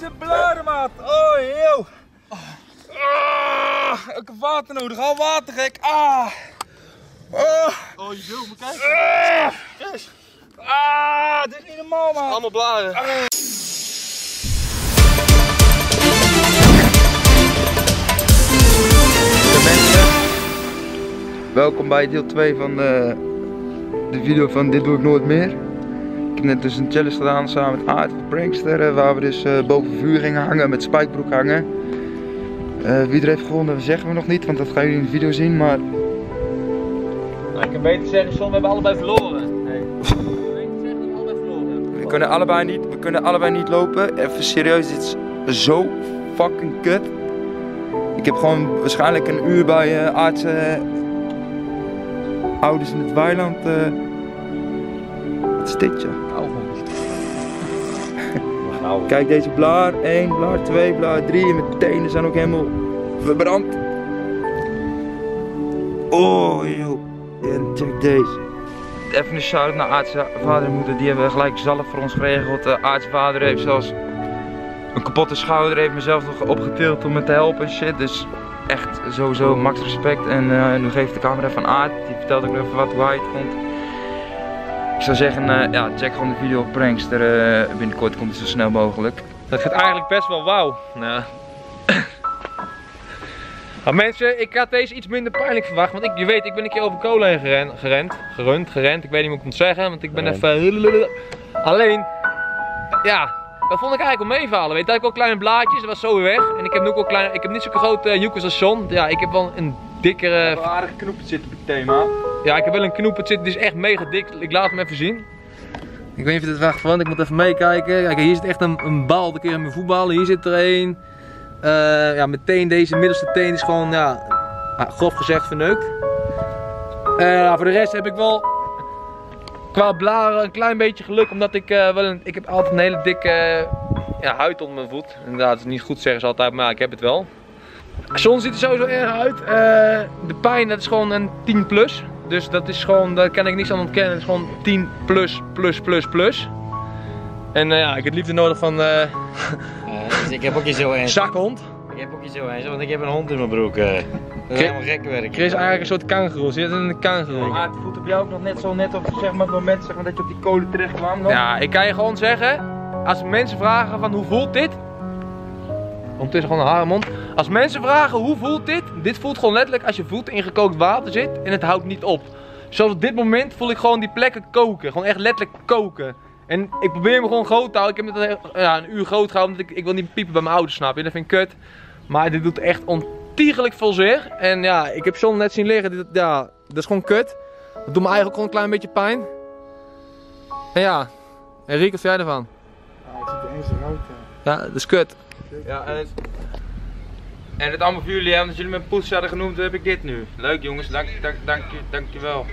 deze blaren, maat. Oh, heel. Ah, ik heb water nodig. Al water, gek. Ah. Oh, Oh, je wil me kijken. ah. Ah, dit is niet normaal, man. Allemaal blaren. mensen, welkom bij deel 2 van de, de video van Dit Doe Ik Nooit Meer. Net dus een challenge gedaan samen met Aard van Prankster, eh, waar we dus eh, boven vuur gingen hangen, met spijkbroek hangen. Eh, wie er heeft gewonnen zeggen we nog niet, want dat gaan jullie in de video zien, maar Nou, ik kan beter zeggen, John, we hebben allebei verloren. Nee. Ik kan beter zeggen dat we allebei verloren hebben. we kunnen allebei niet, we kunnen allebei niet lopen. Even serieus, dit is zo fucking kut. Ik heb gewoon waarschijnlijk een uur bij eh eh, ouders in het weiland. eh wat is dit, joh? Kijk deze blaar, 1, blaar 2, blaar 3 en mijn tenen zijn ook helemaal verbrand. Oh joh, en check deze. Even een shout naar aardse vader en moeder, die hebben gelijk zalf voor ons geregeld. De aardse vader heeft zelfs een kapotte schouder, heeft mezelf nog opgetild om me te helpen en shit. Dus echt sowieso max respect. En eh, nu geeft de camera van Aard, die vertelt ook even wat hoe het vond. Ik zou zeggen, eh, ja, check gewoon de video op Prankster. eh, binnenkort komt het zo snel mogelijk. dat gaat eigenlijk best wel wauw. Nou. Maar mensen, ik had deze iets minder pijnlijk verwacht. Want ik, je weet, ik ben een keer over kolen heen gerend, gerend, gerund, gerend. Ik weet niet hoe ik moet zeggen, want ik ben even... Alleen, ja, dat vond ik eigenlijk wel meevallen. Weet je, dat ik wel kleine blaadjes, dat was zo weer weg. En ik heb nu ook wel kleine, ik heb niet zulke grote uh, joekers als John. Ja, ik heb wel een dikkere... aardige knoepjes zitten op het thema. Ja, ik heb wel een knoep, het zit, het is echt mega dik. Ik laat hem even zien. Ik weet niet of je het wacht van, ik moet even meekijken. Kijk, hier zit echt een, een bal, de keer in mijn voetballen. Hier zit er een. Eh, ja, meteen deze middelste teen is gewoon, ja, grof gezegd verneukt. Eh, voor de rest heb ik wel qua blaren een klein beetje geluk, omdat ik eh, wel een, ik heb altijd een hele dikke ja, huid onder mijn voet. Inderdaad, het is niet goed zeggen ze altijd, maar ik heb het wel. Zon ziet er sowieso erg uit. De pijn, dat is gewoon een 10 plus. Dus dat is gewoon, daar kan ik niks aan ontkennen. Het is gewoon 10 plus, plus, plus, plus. En eh, ja, ik heb het liefde nodig van eh dus ik heb ook niet zo een. zakhond. Ik heb ook niet zo een, want ik heb een hond in mijn broek. eh. Dat is helemaal gek werk. Chris is eigenlijk een soort kangeroe. Zit in een kangeroe. Aard, voelt op jou ook nog net zo net op zeg maar, het moment zeg maar, dat je op die kolen terecht kwam dan? Ja, ik kan je gewoon zeggen, als mensen vragen van hoe voelt dit? Ondertussen gewoon een hare mond. Als mensen vragen hoe voelt dit? Dit voelt gewoon letterlijk als je voet in gekookt water zit en het houdt niet op. Zoals op dit moment voel ik gewoon die plekken koken. Gewoon echt letterlijk koken. En ik probeer me gewoon groot te houden. Ik heb het al, ja, een uur groot gehouden, want ik, ik wil niet piepen bij mijn ouders, snap je? Dat vind ik kut. Maar dit doet echt ontiegelijk veel zeer. En ja, ik heb John net zien liggen. Dit, ja, dat is gewoon kut. Dat doet me eigenlijk gewoon een klein beetje pijn. En ja, en Riek, wat vind jij ervan? Ja, ik zit eens rood. Ja, dat is kut. Ja, en het, en het allemaal voor jullie, hè, omdat jullie me poes hadden genoemd, heb ik dit nu. Leuk jongens, dank, dank, dank, je, dankjewel.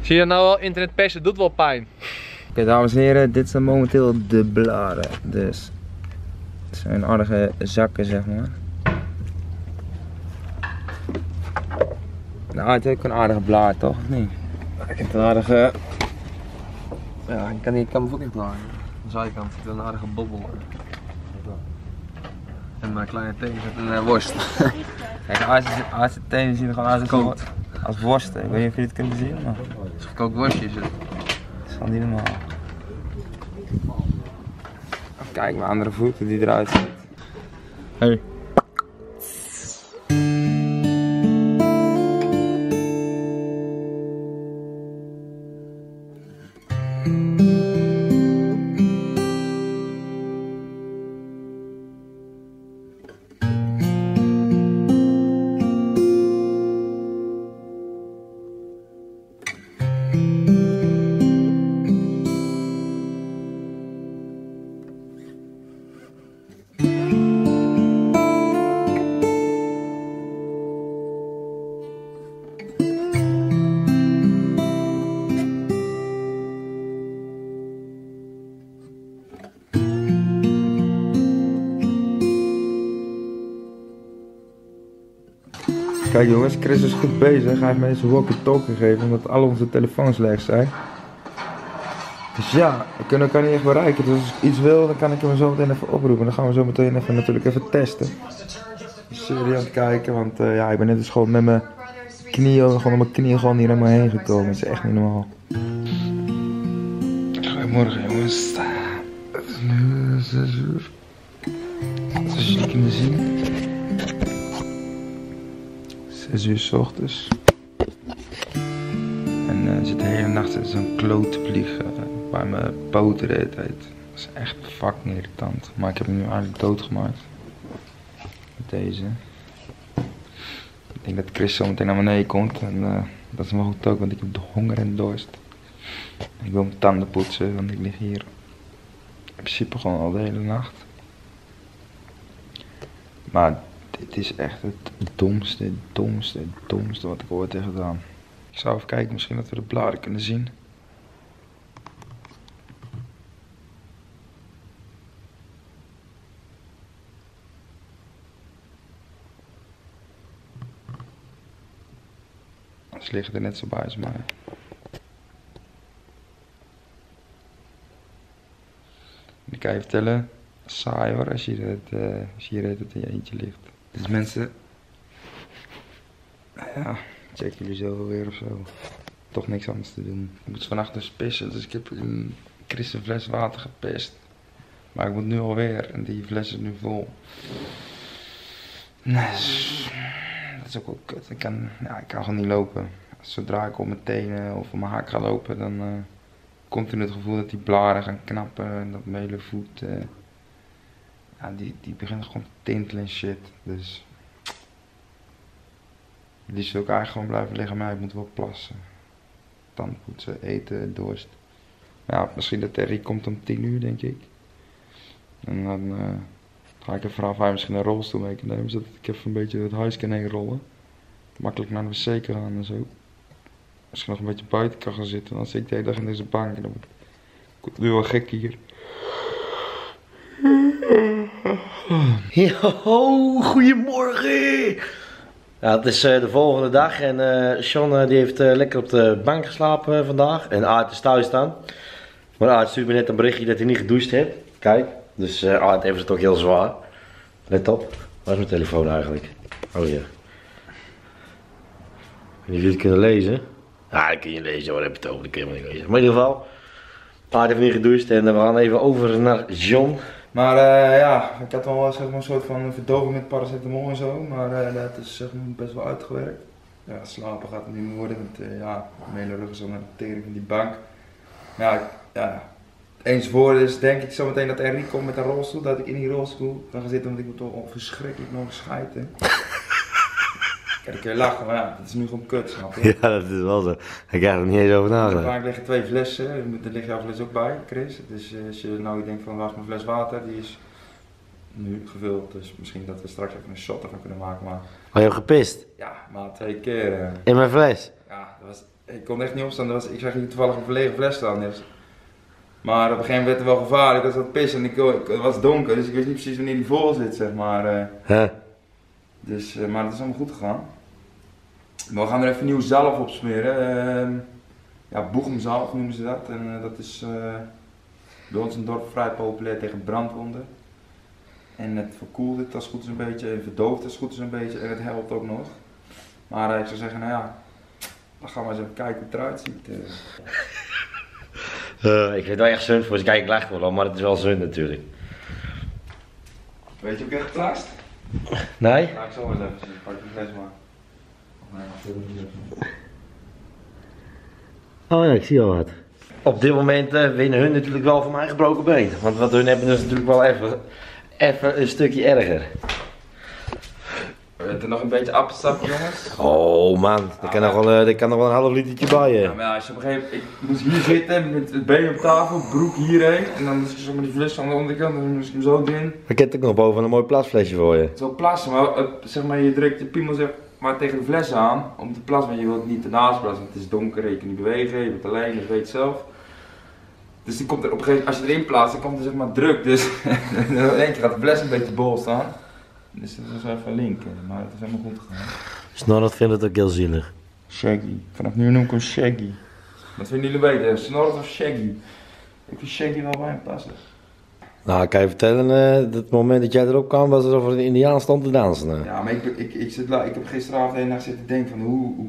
Zie je nou wel, internet persen doet wel pijn. Oké dames en heren, dit zijn momenteel de blaren. Dus het zijn aardige zakken zeg maar. Nou, het heeft ook een aardige blaar toch, of niet? Ik heb een aardige... Ja, ik kan, niet, ik kan mijn voet niet blaren. Aan de zijkant zit een aardige bobbel. En mijn kleine teen zit een worst. Kijk, aardse, tenen zien er gewoon uit als, als worsten. Ik weet niet of jullie het kunnen zien, maar Het is gekookt worstje is het. het is gewoon niet normaal. Kijk, mijn andere voet, hoe die eruit ziet. Hey. Kijk jongens, Chris is goed bezig. Hij heeft me deze walkie-talkie gegeven omdat al onze telefoons leeg zijn. Dus ja, ik kan elkaar niet echt bereiken. Dus als ik iets wil, dan kan ik hem zo meteen even oproepen. Dan gaan we zo meteen even, natuurlijk even testen. Serie aan het kijken, want eh, ja, ik ben net dus gewoon met mijn knieën, gewoon op mijn knieën gewoon hier helemaal heen gekomen. Het is echt niet normaal. Goedemorgen jongens. Het is nu 6 uur. Zoals jullie kunnen zien. 6 uur s ochtends. En eh, zit de hele nacht zit zo'n kloot te vliegen eh, bij mijn poten de hele tijd. Dat is echt fucking irritant. Maar ik heb hem nu eigenlijk doodgemaakt. Met deze. Ik denk dat Chris zo meteen naar beneden komt. En eh, dat is maar goed ook, want ik heb de honger en dorst. Ik wil mijn tanden poetsen, want ik lig hier in principe gewoon al de hele nacht. Maar dit is echt het domste, domste, domste wat ik ooit heb gedaan. Ik zou even kijken, misschien dat we de bladen kunnen zien. Ze liggen er net zo bij als mij. Ik kan je vertellen, saai hoor, als je, het, eh, als je het in je eentje ligt. Dus mensen, ja, check jullie zo weer of zo. Toch niks anders te doen. Ik moet vannacht dus pissen, dus ik heb een Chris een fles water gepist. Maar ik moet nu alweer en die fles is nu vol. Nee, dat is, ook wel kut. Ik kan, ja, ik kan gewoon niet lopen. Zodra ik op mijn tenen of op mijn haak ga lopen, dan uh, continu het gevoel dat die blaren gaan knappen en dat mijn hele voet, ja, die, die begint gewoon te tintelen en shit. Dus liefst wil ik eigenlijk gewoon blijven liggen, maar ik moet wel plassen. Tandpoetsen, eten, dorst. Ja, misschien dat Terry komt om 10 uur, denk ik. En dan uh, ga ik vragen of hij misschien een rolstoel mee kan nemen, zodat ik even een beetje het huis kan heen rollen. Makkelijk naar de wc gaan en zo. Ik nog een beetje buiten kan gaan zitten, dan zit ik de hele dag in deze bank en dan word ik nu wel gek hier. Yo, goedemorgen! Het is uh, de volgende dag en uh, Sean uh, die heeft lekker op de bank geslapen vandaag. En Aart is thuis staan. Maar Aart stuurt me net een berichtje dat hij niet gedoucht heeft. Kijk, dus Aart heeft het toch heel zwaar. Let op, waar is mijn telefoon eigenlijk? Oh ja. En jullie het kunnen lezen? Ja, dat kun je lezen, wat heb je het over? Dat kun maar niet lezen. Maar in ieder geval, Aart heeft niet gedoucht en we gaan even over naar John. Maar uh, ja, ik had wel zeg maar, een soort van verdoving met paracetamol en zo, maar uh, dat is best wel uitgewerkt. Ja, slapen gaat het niet meer worden, want uh, ja, mijn hele rug is al naar de tering van die bank. Maar ja, ja, eens voor is denk ik zometeen dat Henry komt met een rolstoel, dat ik in die rolstoel gaan zitten, want ik moet toch verschrikkelijk nog schijten. Kun je lachen, maar ja, dat is nu gewoon kut, snap je? Ja, dat is wel zo. Ik heb er niet eens over nagedacht. Vaak liggen twee flessen, er ligt jouw fles ook bij, Chris. Dus uh, als je nou denkt van waar is mijn fles water, die is nu gevuld. Dus misschien dat we straks even een shot ervan kunnen maken. Maar, maar je hebt gepist? Ja, maar twee keer. Uh, In mijn fles? Ja, dat was, ik kon echt niet opstaan. Dat was, ik zag hier toevallig een verlegen fles staan. Dus. Maar op een gegeven moment werd het wel gevaarlijk. Ik was aan het pissen en ik, het was donker, dus ik wist niet precies wanneer die vol zit, zeg maar. Uh. Huh? Dus, maar het is allemaal goed gegaan. Maar we gaan er even nieuw zalf op smeren. Uh, ja, boegumzalf noemen ze dat. En uh, dat is bij ons in het dorp vrij populair tegen brandwonden. En het verkoelt het als goed is een beetje, en verdooft als goed is een beetje en het helpt ook nog. Maar ik zou zeggen, nou ja, dan gaan we eens even kijken hoe het eruit ziet. ik vind het wel echt zund voor ze kijken lacht wel, maar het is wel zund natuurlijk. Weet je hoe ik het plaatst? Nee? Nou, ik zal wel eens even zien, ik pak de fles maar. Oh ja, ik zie al wat. Op dit moment uh, winnen hun natuurlijk wel van mijn gebroken been. Want wat hun hebben is natuurlijk wel even, even een stukje erger. Bent er nog een beetje appelsap, jongens? Oh man, er kan, nog wel, uh, kan nog wel een half litertje bij je. Ja, maar ja, als je op een gegeven moment, ik moest hier zitten met het been op tafel, broek hierheen. En dan is er zo met die fles aan de onderkant, en dan moest ik hem zo doen. Ik heb ook nog boven een mooi plasflesje voor je. Zo plassen, maar uh, zeg maar, je drukt je piemel zeg maar tegen de fles aan om te plassen, want je wilt niet ernaast plassen, het is donker, je kan niet bewegen, je bent alleen, je weet zelf. Dus die komt er op een gegeven moment, als je erin plaatst, dan komt er zeg maar druk, dus in één keer gaat de fles een beetje bol staan. Dus dat is even linken, maar het is helemaal goed gegaan. Snorret vindt het ook heel zielig. Shaggy, vanaf nu noem ik hem Shaggy. Wat vinden jullie beter, Snorret of Shaggy? Ik vind Shaggy wel bij hem passen. Nou, ik kan je vertellen, eh, dat moment dat jij erop kwam, was alsof er een Indiaan stond te dansen. eh. Ja, maar ik, ik, ik, zit, ik heb gisteravond de hele zitten denken van hoe, hoe...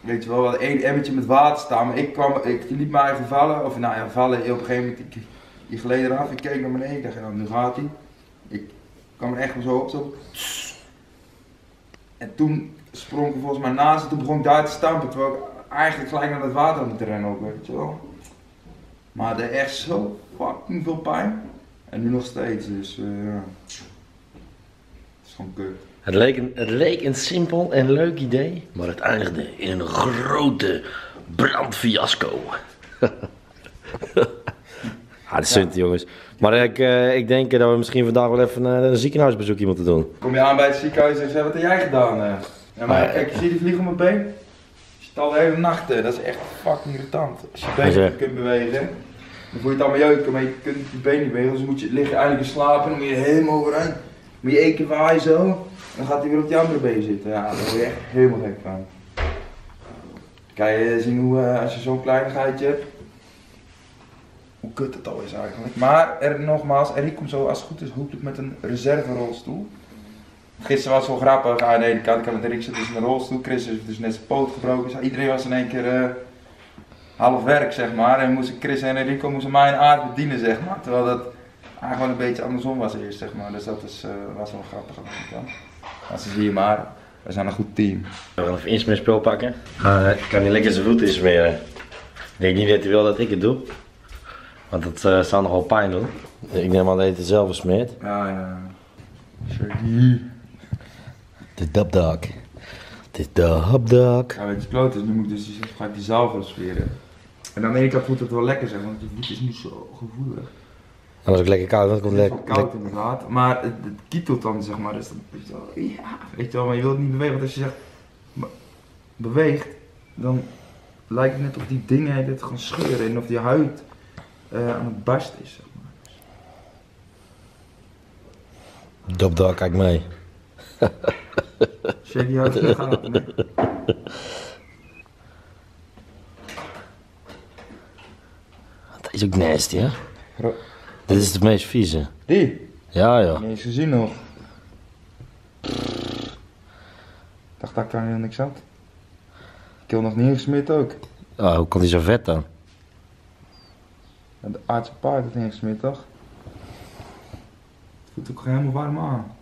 Weet je wel, wel één emmertje met water staan, maar ik kwam, ik liep me eigenlijk vallen, of nou ja, vallen, op een gegeven moment, ik, je gleed eraf, ik keek naar beneden, ik dacht, ja, nu gaat hij. Ik kwam er echt zo op, zo. En toen sprong ik volgens mij naast en toen begon ik daar te stampen, terwijl ik eigenlijk gelijk naar het water moeten rennen ook, weet je wel. Maar deed echt zo fucking veel pijn. En nu nog steeds, dus ja. Het is gewoon kut. Het, leek een, het leek een simpel en leuk idee, maar het eindigde in een grote brandfiasco. ah, dat is zunt, jongens. Maar ik, eh, ik denk dat we misschien vandaag wel even eh, een ziekenhuisbezoekje moeten doen. Kom je aan bij het ziekenhuis en zeg, wat heb jij gedaan? eh? Ja, maar Maar- kijk, zie je die vlieg op mijn been? Je zit al de hele nacht, eh, dat is echt fucking irritant. Als je niet kunt bewegen, dan voel je het allemaal jeuken, maar je kunt je been niet bewegen. Dus moet je liggen eigenlijk slapen, dan moet je helemaal overeind. Moet je één keer waaien zo, en dan gaat hij weer op die andere been zitten. Ja, daar word je echt helemaal gek van. Kan je zien hoe, eh, als je zo'n kleinigheidje hebt, hoe kut het al is eigenlijk. Maar er, nogmaals, Erik komt zo als het goed is hopelijk met een reserverolstoel. Gisteren was het wel grappig. Aan de ene kant kan met Erik zit dus in een rolstoel. Chris heeft dus net zijn poot gebroken. Iedereen was in één keer eh, half werk, zeg maar. En moesten Chris en Enrico moesten mij een aard bedienen, zeg maar. Terwijl dat eigenlijk gewoon een beetje andersom was eerst, zeg maar. Dus dat is, eh, was wel grappig aan de ene kant. Maar ze zie je maar, we zijn een goed team. We gaan even iets meer spul pakken. Uh, ik kan niet lekker zijn voeten smeren. Ik denk niet dat hij wil dat ik het doe. Want dat eh zou nogal pijn doen. Ik neem aan dat hij het zelf smeert. Ja, ja. Shaggy. De dubdog. De dubdog. Ja, weet je, kloot is, nu moet ik dus die, ga ik die zalver smeren. En aan de ene kant voelt het wel lekker, zeg, want je voet is niet zo gevoelig. En als ik lekker koud, dan komt Het het is wel lekker. koud inderdaad, maar het, het kietelt dan zeg maar, dus dan, weet je wel, ja, weet je wel, maar je wilt niet bewegen, want als je zegt, be- beweegt, dan lijkt het net of die dingen dit gaan scheuren en of die huid eh, aan het barsten is, zeg maar. Dubdog, kijk mee. Shaggy houdt het in de gaten, ook nasty, hè? Ro- Dit is het meest vieze. Die? Ja, joh. Niet eens gezien nog. Ik dacht dat ik daar heel niks had. Ik heb nog niet ingesmeerd ook. Ah, hoe komt hij zo vet dan? En De aardse paard heeft ingesmeerd toch? Het voelt ook helemaal warm aan.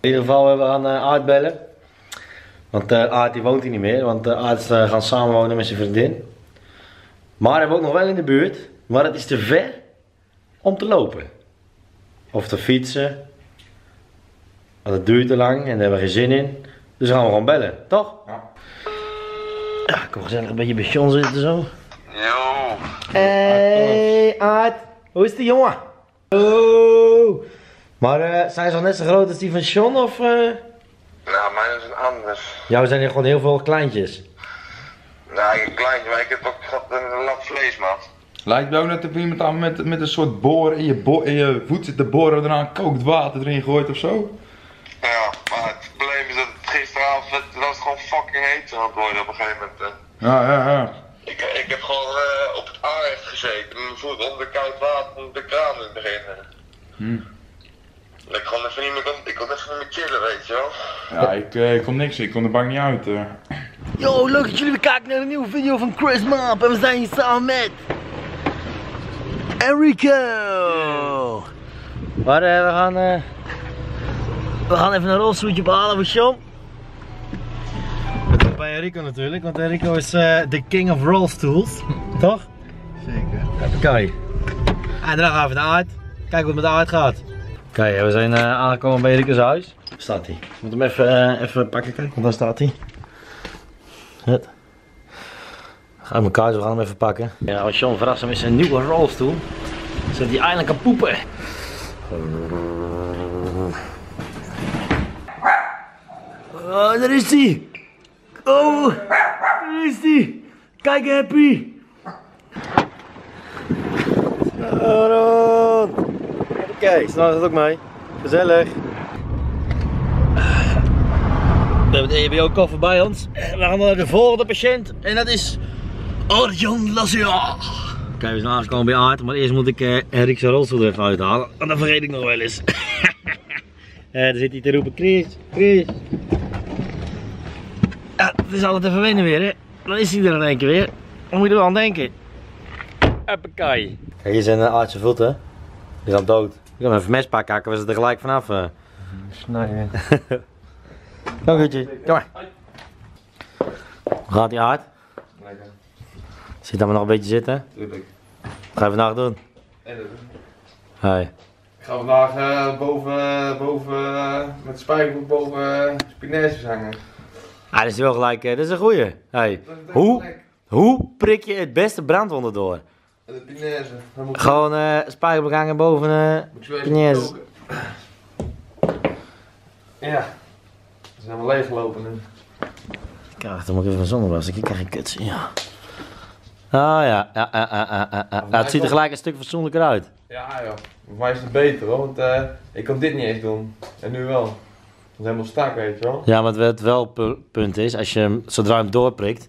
In ieder geval, we gaan uh, Aard bellen. Want uh, Aard die woont hier niet meer, want uh, Aard is uh, gaan samenwonen met zijn vriendin. Maar hij woont nog wel in de buurt, maar het is te ver om te lopen. Of te fietsen. Want het duurt te lang en daar hebben we geen zin in. Dus gaan we gewoon bellen, toch? Ja. Ja, kom gezellig een beetje bij John zitten zo. Yo, Hey Aard, hoe is die jongen? Oh. Maar eh, zijn ze al net zo groot als die van John of... eh? nou, mijn is een anders. We zijn hier gewoon heel veel kleintjes. Nou, ik een kleintje, maar ik heb ook gehad een lap vlees, man. Lijkt wel net of iemand aan met, met een soort boor in je, bo in je voet zit te boren, daarna kookt water erin gooit of zo. Ja, maar het probleem is dat het gisteravond het was gewoon fucking heet aan het worden op een gegeven moment. hè. Ja, ja, ja. Ik, ik heb gewoon eh, op het aanrecht gezeten, met mijn voet onder de koud water, onder de kraan in het begin. hè. Hm. Ik kon even niet meer, ik kon even niet meer chillen, weet je wel. Ja, ik, eh, ik kon niks, ik kon de bank niet uit. eh. Yo, leuk dat jullie weer kijken naar een nieuwe video van Chris Map. En we zijn hier samen met... Enrico! Maar eh, we gaan... eh, we gaan even een rolstoeltje behalen voor Sean. Bij Enrico natuurlijk, want Enrico is eh, de king of rolstools. Toch? Zeker. Oké. En daarna gaan we naar uit. Kijken hoe het met de uit gaat. Oké, we zijn eh, aangekomen bij Enrico's huis. Staat hij? Ik moet hem even, even pakken, kijken, want daar staat hij. Het. Ga in elkaar, we gaan hem even pakken. Ja, als John verrast hem met zijn nieuwe rolstoel. Zodat hij eindelijk kan poepen. Oh, daar is hij. Oh, daar is hij. Kijk, Happy. Aaron. Oké, snel dat ook mee. Gezellig. We hebben de EBO-koffer bij ons. We gaan naar de volgende patiënt. En dat is Arjan Lazia. Kijk, we zijn aangekomen bij Aard, maar eerst moet ik eh Henrik zijn rolstoel er even uithalen. Want dat vergeet ik nog wel eens. Eh dan zit hij te roepen, Chris, Chris. Ja, het is altijd even wennen weer, hè. Dan is hij er in één keer weer. Dan moet je er wel aan denken. Appelkai. Kijk, hier zijn uh, Aardse voeten. Die zijn dood. Ik kan even mes pakken, we ze er gelijk vanaf. eh. Nee, Kom goedje, kom maar. Hoe gaat die aard? Zit dan maar nog een beetje zitten? tuurlijk. Wat ga je vandaag doen? En dat- Hey. Ik ga vandaag eh, boven, boven eh, met de spijkerboek boven uh, spinazes hangen. Ah, dat is wel gelijk, eh, dat is een goeie. Hey. Dat Hoe? Hoe prik je het beste brandwonden door? De pinaise. Gewoon eh spijkerblik hangen boven eh even pinaise. Ja. Ze zijn helemaal leeggelopen nu. Kijk, dan moet ik even mijn zonnebrand. Ik krijg een kuts. Ja. Ah ja, ja, ja, ja, het ziet er gelijk een stuk fatsoenlijker uit. Ja joh. Voor mij is het beter hoor, want eh, ik kan dit niet eens doen. En nu wel. Dat is helemaal stak weet je wel. Ja, maar het wel pu- punt is, als je hem, zodra je hem doorprikt,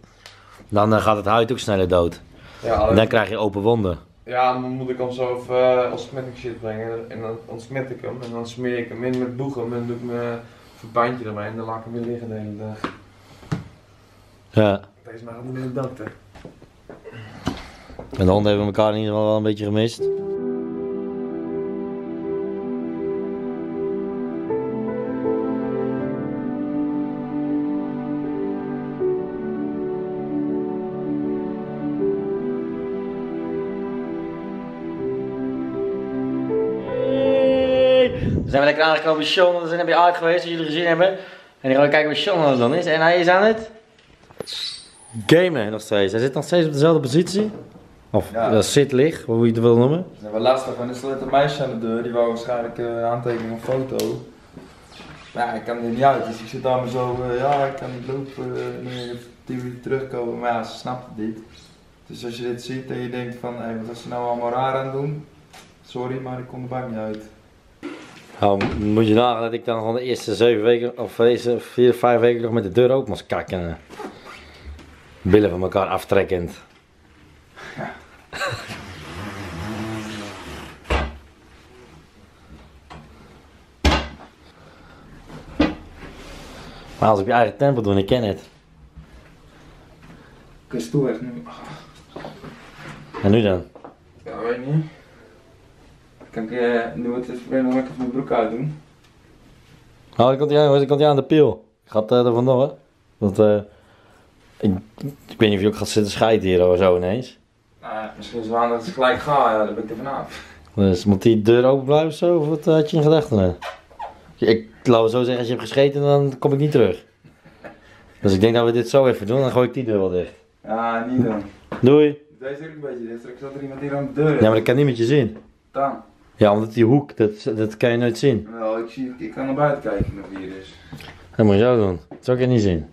dan eh, gaat het huid ook sneller dood. Ja, En dan krijg je open wonden. ja dan moet ik hem zo even uh, ontsmetting shit brengen. En dan ontsmet ik hem. En dan smeer ik hem in met boegem. En dan doe ik mijn verbandje ermee. En dan laat ik hem weer liggen de hele dag. Ja. Deze maar moet in de dokter. En de hebben elkaar in ieder geval wel een beetje gemist. We zijn lekker aangekomen bij Sean, we zijn bij Art geweest, als jullie gezien hebben. En dan gaan we kijken wat Sean doen is. En hij is aan het gamen nog steeds. Hij zit nog steeds op dezelfde positie. Of Ja. ja. zit lig, hoe je het wil noemen. Is wel lastig, want er een meisje aan de deur, die wou waarschijnlijk uh, aantekening of foto. Maar ja, ik kan er niet uit, dus ik zit daar maar zo, uh, ja, ik kan niet lopen, uh, nee, 10 minuten terugkomen. Maar ja, ze snapt het niet. Dus als je dit ziet en je denkt van, hé, wat is ze nou allemaal raar aan het doen? Sorry, maar ik kom er bij niet uit. Nou, moet je nagaan dat ik dan gewoon de eerste zeven weken, of de eerste vier, vijf weken nog met de deur open moest kakken. Billen van elkaar aftrekkend. Maar als op je eigen tempo doen, ik ken het. Ik is toe echt nu. En nu dan? Ja, weet niet. Kan ik uh, nu het even nog even mijn broek uitdoen? Oh, dan komt hij aan, komt hij aan de pil. Ik ga het uh, er vandoor. Want eh ik, ik weet niet of je ook gaat zitten scheiden hier of zo ineens. Nou ja, misschien is het wel dat het gelijk ga, ja, daar ben ik er vanaf. Dus moet die deur open blijven zo? Of wat had je in gedachten? Ik laat het zo zeggen, als je hebt gescheten, dan kom ik niet terug. Dus ik denk dat we dit zo even doen, dan gooi ik die deur wel dicht. Ja, niet dan. Doei. Deze is ook een beetje dicht. Ik zat er iemand hier aan de deur. Ja, maar dat kan niemand je zien. Dan. Ja, omdat die hoek, dat, dat kan je nooit zien. Wel, ik, zie, ik kan naar buiten kijken of hier is. Dat moet je zo doen. Dat zou ik je niet zien.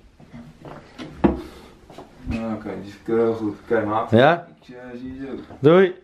Ah, Oké, die is keurig goed. Oké, maat. Ja? Ik uh, zie je zo. Doei.